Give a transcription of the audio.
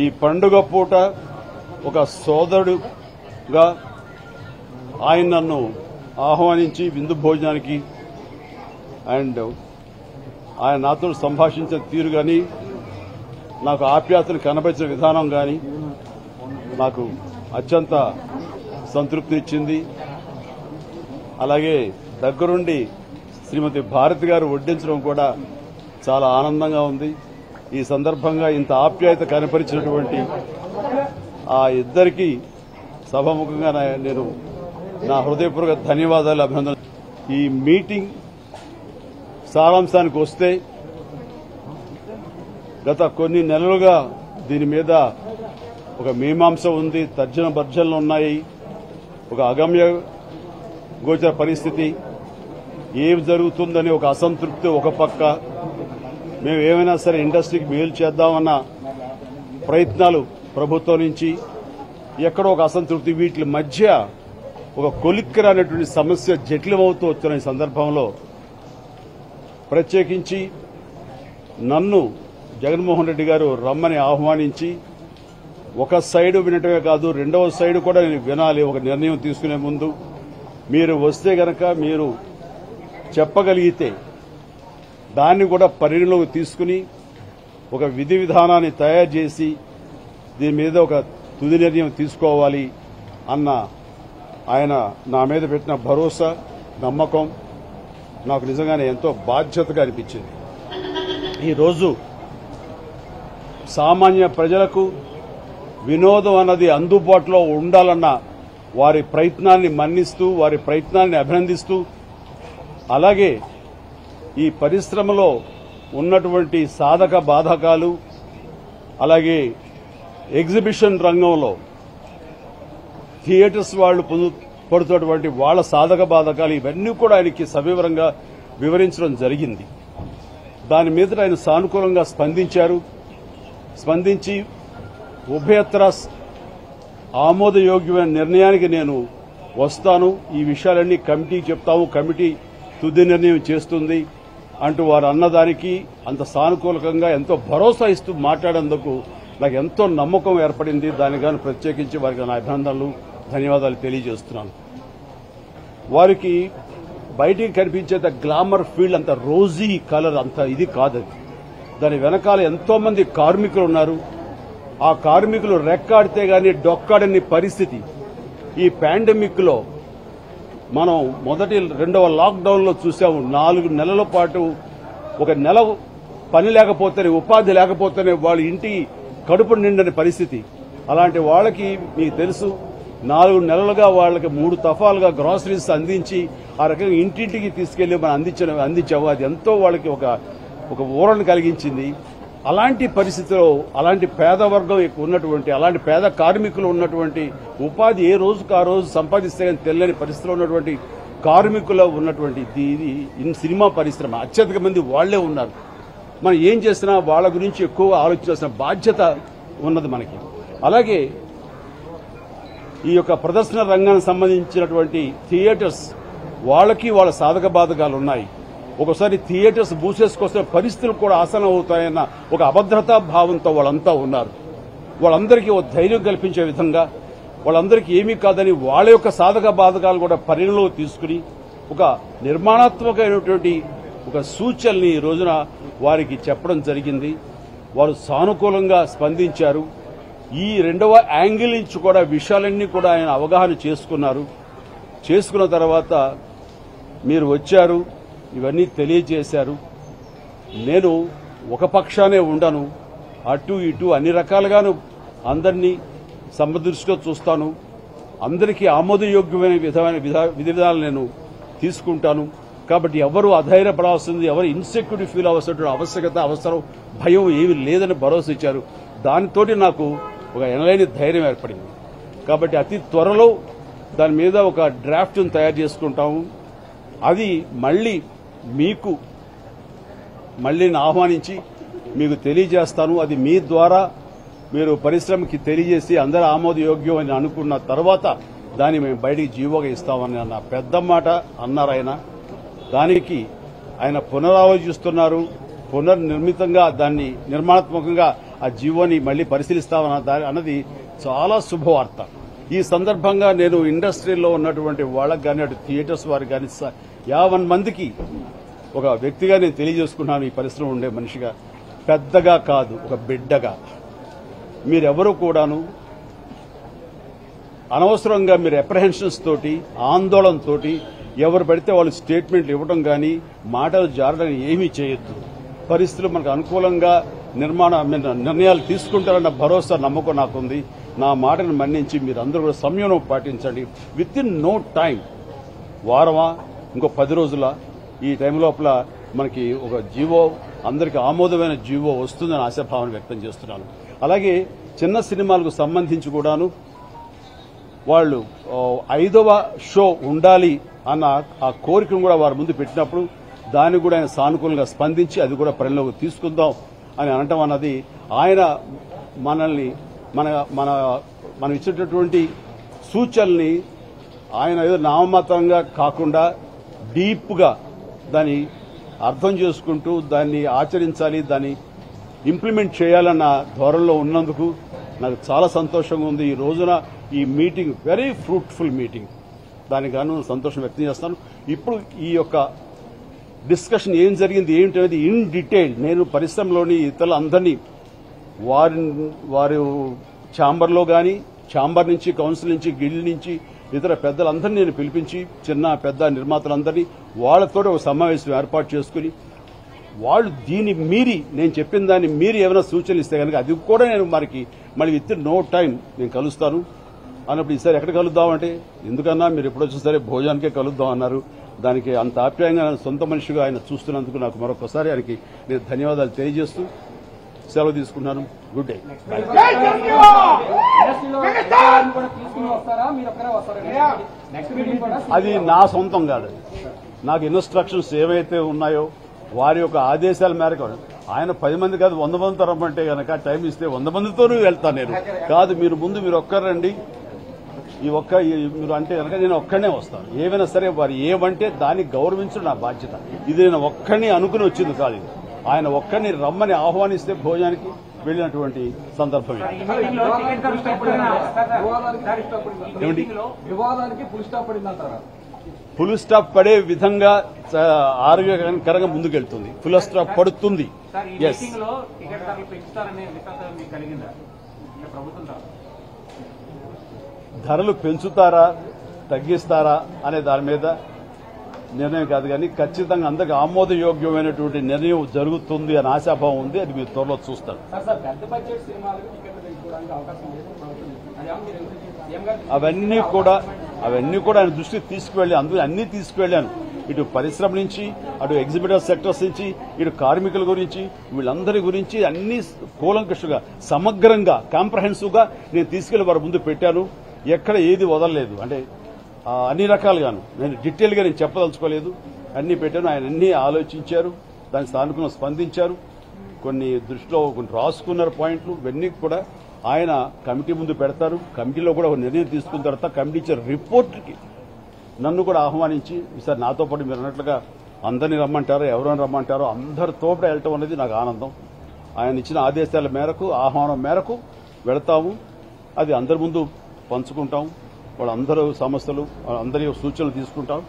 ఈ పండుగ పూట ఒక సోదరుడుగా ఆయన నన్ను ఆహ్వానించి విందు భోజనానికి అండ్ ఆయన నాతో సంభాషించిన తీరు కానీ నాకు ఆప్యాతను కనపరిచిన విధానం కానీ నాకు అత్యంత సంతృప్తి ఇచ్చింది. అలాగే దగ్గరుండి శ్రీమతి భారతి గారు వడ్డించడం కూడా చాలా ఆనందంగా ఉంది. ఈ సందర్భంగా ఇంత ఆప్యాయత కనపరిచినటువంటి ఆ ఇద్దరికి సభాముఖంగా నేను నా హృదయపూర్వక ధన్యవాదాలు అభినందన ఈ మీటింగ్ సారాంశానికి వస్తే గత కొన్ని నెలలుగా దీని మీద ఒక మీమాంస ఉంది తర్జన భర్జనలు ఉన్నాయి ఒక అగమ్య గోచర పరిస్థితి. ఏం జరుగుతుందని ఒక అసంతృప్తి ఒక పక్క. మేము ఏమైనా సరే ఇండస్ట్రీకి మేలు చేద్దామన్న ప్రయత్నాలు ప్రభుత్వం నుంచి ఎక్కడో ఒక అసంతృప్తి వీటి మధ్య ఒక కొలిక్కర అనేటువంటి సమస్య జటిలమవుతూ వచ్చిన ఈ సందర్భంలో ప్రత్యేకించి నన్ను జగన్మోహన్ రెడ్డి గారు రమ్మని ఆహ్వానించి ఒక సైడ్ వినటమే కాదు రెండవ సైడ్ కూడా నేను వినాలి ఒక నిర్ణయం తీసుకునే ముందు. మీరు వస్తే గనక మీరు చెప్పగలిగితే దాన్ని కూడా పరిగణలోకి తీసుకుని ఒక విధి విధానాన్ని తయారు చేసి దీని మీద ఒక తుది నిర్ణయం తీసుకోవాలి అన్న ఆయన నా మీద పెట్టిన భరోసా నమ్మకం నాకు నిజంగానే ఎంతో బాధ్యతగా అనిపించింది. ఈరోజు సామాన్య ప్రజలకు వినోదం అన్నది అందుబాటులో ఉండాలన్న వారి ప్రయత్నాన్ని మన్నిస్తూ వారి ప్రయత్నాన్ని అభినందిస్తూ అలాగే ఈ పరిశ్రమలో ఉన్నటువంటి సాధక బాధకాలు అలాగే ఎగ్జిబిషన్ రంగంలో థియేటర్స్ వాళ్ళు పొందు పడుతున్నటువంటి వాళ్ళ సాధక బాధకాలు ఇవన్నీ కూడా ఆయనకి సవివరంగా వివరించడం జరిగింది. దాని మీద ఆయన సానుకూలంగా స్పందించారు. స్పందించి ఉభయత్ర ఆమోదయోగ్యమైన నిర్ణయానికి నేను వస్తాను. ఈ విషయాలన్నీ కమిటీకి చెప్తాము. కమిటీ తుది నిర్ణయం చేస్తుంది. అంటూ వారు అన్నదానికి అంత సానుకూలకంగా ఎంతో భరోసా ఇస్తూ మాట్లాడేందుకు నాకు ఎంతో నమ్మకం ఏర్పడింది. దానిగాను ప్రత్యేకించి వారికి నా అభినందనలు ధన్యవాదాలు తెలియజేస్తున్నాను. వారికి బయటికి కనిపించేంత గ్లామర్ ఫీల్డ్ అంత రోజీ కలర్ అంత ఇది కాదు. అది దాని వెనకాల ఎంతో మంది కార్మికులు ఉన్నారు. ఆ కార్మికులు రెక్కాడితే గాని డొక్కాడని పరిస్థితి ఈ పాండమిక్లో మనం మొదటి రెండవ లాక్డౌన్లో చూసాము నాలుగు నెలల పాటు ఒక నెల పని లేకపోతేనే ఉపాధి లేకపోతేనే వాళ్ళ ఇంటి కడుపు నిండని పరిస్థితి. అలాంటి వాళ్ళకి మీకు తెలుసు నాలుగు నెలలుగా వాళ్ళకి మూడు తఫాలుగా గ్రాసరీస్ అందించి ఆ రకంగా ఇంటింటికి తీసుకెళ్ళి మనం అందించిన అందించాము. అది ఎంతో వాళ్ళకి ఒక ఒక ఊరను కలిగించింది. అలాంటి పరిస్థితిలో అలాంటి పేద వర్గం ఉన్నటువంటి అలాంటి పేద కార్మికులు ఉన్నటువంటి ఉపాధి ఏ రోజుకు ఆ రోజు సంపాదిస్తే కానీ తెలియని పరిస్థితిలో ఉన్నటువంటి కార్మికుల ఉన్నటువంటి ఇది సినిమా పరిశ్రమ. అత్యధిక మంది వాళ్ళే ఉన్నారు. మనం ఏం చేసినా వాళ్ళ గురించి ఎక్కువ ఆలోచించాల్సిన బాధ్యత ఉన్నది మనకి. అలాగే ఈ యొక్క ప్రదర్శన రంగానికి సంబంధించినటువంటి థియేటర్స్ వాళ్ళకి వాళ్ళ సాధక బాధకాలు ఉన్నాయి. ఒకసారి థియేటర్స్ మూసేసుకొస్తే పరిస్థితులు కూడా ఆసనం అవుతాయన్న ఒక అభద్రతా భావంతో వాళ్ళంతా ఉన్నారు. వాళ్ళందరికీ ఒక ధైర్యం కల్పించే విధంగా వాళ్ళందరికీ ఏమీ కాదని వాళ్ళ యొక్క సాధక బాధకాలు కూడా పరిగణలోకి తీసుకుని ఒక నిర్మాణాత్మకమైనటువంటి ఒక సూచనని ఈ రోజున వారికి చెప్పడం జరిగింది. వారు సానుకూలంగా స్పందించారు. ఈ రెండవ యాంగిల్ నుంచి కూడా విషయాలన్నీ కూడా ఆయన అవగాహన చేసుకున్నారు. చేసుకున్న తర్వాత మీరు వచ్చారు. ఇవన్నీ తెలియజేశారు. నేను ఒక పక్షానే ఉండను. అటు ఇటు అన్ని రకాలుగాను అందరినీ సమదృష్టిలో చూస్తాను. అందరికీ ఆమోదయోగ్యమైన విధమైన విధా- విధి విధానాలు నేను తీసుకుంటాను. కాబట్టి ఎవరు అధైర్యపడాల్సింది ఎవరు ఇన్సెక్యూరిటీ ఫీల్ అవ్వాల్సినటువంటి ఆవశ్యకత అవసరం భయం ఏమీ లేదని భరోసా ఇచ్చారు. దానితోటి నాకు ఒక ఎనలేని ధైర్యం ఏర్పడింది. కాబట్టి అతి త్వరలో దాని మీద ఒక డ్రాఫ్ట్ను తయారు చేసుకుంటాము. అది మళ్ళీ మీకు మళ్ళీ ఆహ్వానించి మీకు తెలియజేస్తాను. అది మీ ద్వారా మీరు పరిశ్రమకి తెలియజేసి అందరూ ఆమోదయోగ్యం అని అనుకున్న తర్వాత దాన్ని మేము బయటికి జీవోగా ఇస్తామని అన్న పెద్ద మాట అన్నారు ఆయన. దానికి ఆయన పునరాలోచిస్తున్నారు. పునర్నిర్మితంగా దాన్ని నిర్మాణాత్మకంగా ఆ జీవోని మళ్ళీ పరిశీలిస్తామన్న అన్నది చాలా శుభవార్త. ఈ సందర్భంగా నేను ఇండస్ట్రీలో ఉన్నటువంటి వాళ్ళకి కానీ అటు థియేటర్స్ వారికి కానీ యావన్ మందికి ఒక వ్యక్తిగా నేను తెలియజేసుకున్నాను ఈ పరిశ్రమ ఉండే మనిషిగా. పెద్దగా కాదు ఒక బిడ్డగా. మీరెవరూ కూడాను అనవసరంగా మీరు అప్రహెన్షన్స్ తోటి ఆందోళనతో ఎవరు పడితే వాళ్ళు స్టేట్మెంట్లు ఇవ్వడం కానీ మాటలు జారడం ఏమీ చేయొద్దు. పరిస్థితులు మనకు అనుకూలంగా నిర్మాణ నిర్ణయాలు తీసుకుంటారన్న భరోసా నమ్మకం నాకుంది. నా మాటను మన్నించి మీరు అందరూ కూడా సంయమనం పాటించండి. విత్ ఇన్ నో టైం వారమా? ఇంకో పది రోజుల ఈ టైం లోపల మనకి ఒక జీవో అందరికి ఆమోదమైన జీవో వస్తుందని ఆశాభావం వ్యక్తం చేస్తున్నాను. అలాగే చిన్న సినిమాలకు సంబంధించి కూడాను వాళ్ళు ఐదవ షో ఉండాలి అన్న ఆ కోరికను కూడా వారి ముందు పెట్టినప్పుడు దాన్ని కూడా ఆయన సానుకూలంగా స్పందించి అది కూడా పరిణలోకి తీసుకుందాం అని అనటం అన్నది ఆయన మనల్ని మన మన మనం ఇచ్చేటటువంటి సూచనల్ని ఆయన ఏదో నామమాత్రంగా కాకుండా డీప్గా దాన్ని అర్థం చేసుకుంటూ దాన్ని ఆచరించాలి దాన్ని ఇంప్లిమెంట్ చేయాలన్న ధోరణిలో ఉన్నందుకు నాకు చాలా సంతోషంగా ఉంది. ఈ రోజున ఈ మీటింగ్ వెరీ ఫ్రూట్ఫుల్ మీటింగ్. దానికి గాను సంతోషం వ్యక్తం చేస్తాను. ఇప్పుడు ఈ యొక్క డిస్కషన్ ఏం జరిగింది ఏంటి అనేది ఇన్ డీటెయిల్ నేను పరిశ్రమలోని ఇతరులందరినీ వారి వారి ఛాంబర్లో కానీ ఛాంబర్ నుంచి కౌన్సిల్ నుంచి గిల్డ్ నుంచి ఇతర పెద్దలందరినీ నేను పిలిపించి చిన్న పెద్ద నిర్మాతలందరినీ వాళ్ళతో ఒక సమావేశం ఏర్పాటు చేసుకుని వాళ్ళు దీన్ని మీరి నేను చెప్పిన దాన్ని మీరి ఏమైనా సూచనలు ఇస్తే కనుక అది కూడా నేను మనకి మళ్ళీ విత్ నో టైం నేను కలుస్తాను. అన్నప్పుడు ఈసారి ఎక్కడ కలుద్దామంటే ఎందుకన్నా మీరు ఎప్పుడు వచ్చినా సరే భోజనానికే కలుద్దాం అన్నారు. దానికి అంత ఆప్యాయంగా సొంత మనిషిగా ఆయన చూస్తున్నందుకు నాకు మరొకసారి ఆయనకి నేను ధన్యవాదాలు తెలియజేస్తూ సెలవు తీసుకున్నాను గుడ్ డే. ఇండస్ట్రీలో ఎవరిని కూడా తీసుకుని వస్తారా మీరు ఒక్కరే వస్తారా నెక్స్ట్ మీటింగ్ కూడా అది నా సొంతం కాదు. నాకు ఇన్స్ట్రక్షన్స్ ఏవైతే ఉన్నాయో వారి యొక్క ఆదేశాల మేరకు ఆయన పది మంది కాదు వంద మందితో రమ్మంటే గనక టైం ఇస్తే వంద మందితోనూ వెళ్తాను నేను. కాదు మీరు ముందు మీరు ఒక్కరండి ఈ ఒక్క ఈ- మీరు అంటే కనుక నేను ఒక్కడనే వస్తాను. ఏమైనా సరే వారు ఏమంటే దాన్ని గౌరవించడం నా బాధ్యత. ఇది నేను ఒక్కడిని అనుకుని వచ్చింది కాదు ఇది. ఆయన ఒక్కడిని రమ్మని ఆహ్వానిస్తే భోజనానికి వెళ్ళినటువంటి సందర్భం ఇది. ఏమండి? వివాదానికి ఫుల్ స్టాప్ పడే విధంగా ఆరోగ్యకరంగా ముందుకెళ్తుంది. ఫుల్ స్టాప్ పడుతుంది. ఎస్. ధరలు పెంచుతారా తగ్గిస్తారా అనే దాని మీద నిర్ణయం కాదు కానీ ఖచ్చితంగా అందరికి ఆమోదయోగ్యమైనటువంటి నిర్ణయం జరుగుతుంది అని ఆశాభావం ఉంది. అది మీరు త్వరలో చూస్తారు. అవన్నీ కూడా అవన్నీ కూడా ఆయన దృష్టికి తీసుకువెళ్ళి అందులో అన్ని తీసుకువెళ్ళాను. ఇటు పరిశ్రమ నుంచి అటు ఎగ్జిబిటర్ సెక్టర్స్ నుంచి ఇటు కార్మికుల గురించి వీళ్ళందరి గురించి అన్ని కూలంకషుగా సమగ్రంగా కాంప్రహెన్సివ్గా నేను తీసుకెళ్ళి వారి ముందు పెట్టాను. ఎక్కడ ఏది వదలలేదు. అంటే అన్ని రకాలుగాను. నేను డీటెయిల్గా నేను చెప్పదలుచుకోలేదు. అన్ని పెట్టాను. ఆయన అన్ని ఆలోచించారు. దానికి సానుకూలంగా స్పందించారు. కొన్ని దృష్టిలో కొన్ని రాసుకున్నారు పాయింట్లు. ఇవన్నీ కూడా ఆయన కమిటీ ముందు పెడతారు. కమిటీలో కూడా ఒక నిర్ణయం తీసుకున్న తర్వాత కమిటీ ఇచ్చే రిపోర్ట్కి నన్ను కూడా ఆహ్వానించి ఈసారి నాతో పాటు మీరు అన్నట్లుగా అందరిని రమ్మంటారో ఎవరైనా రమ్మంటారో అందరితో కూడా వెళ్ళటం అనేది నాకు ఆనందం. ఆయన ఇచ్చిన ఆదేశాల మేరకు ఆహ్వానం మేరకు వెళతాము. అది అందరి ముందు పంచుకుంటాము. వాళ్ళందరూ సమస్యలు అందరి సూచనలు తీసుకుంటాం.